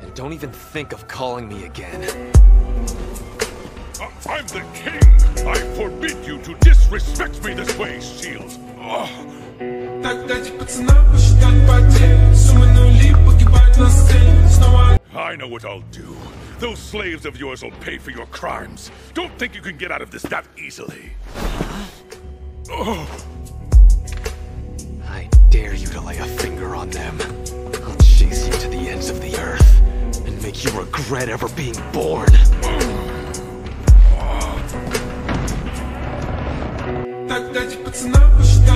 And don't even think of calling me again. Uh, I'm the king! I forbid you to disrespect me this way, Shields! I know what I'll do. Those slaves of yours will pay for your crimes. Don't think you can get out of this that easily. I dare you to lay a finger on them. I'll chase you to the ends of the earth and make you regret ever being born. Тогда пацана посчитать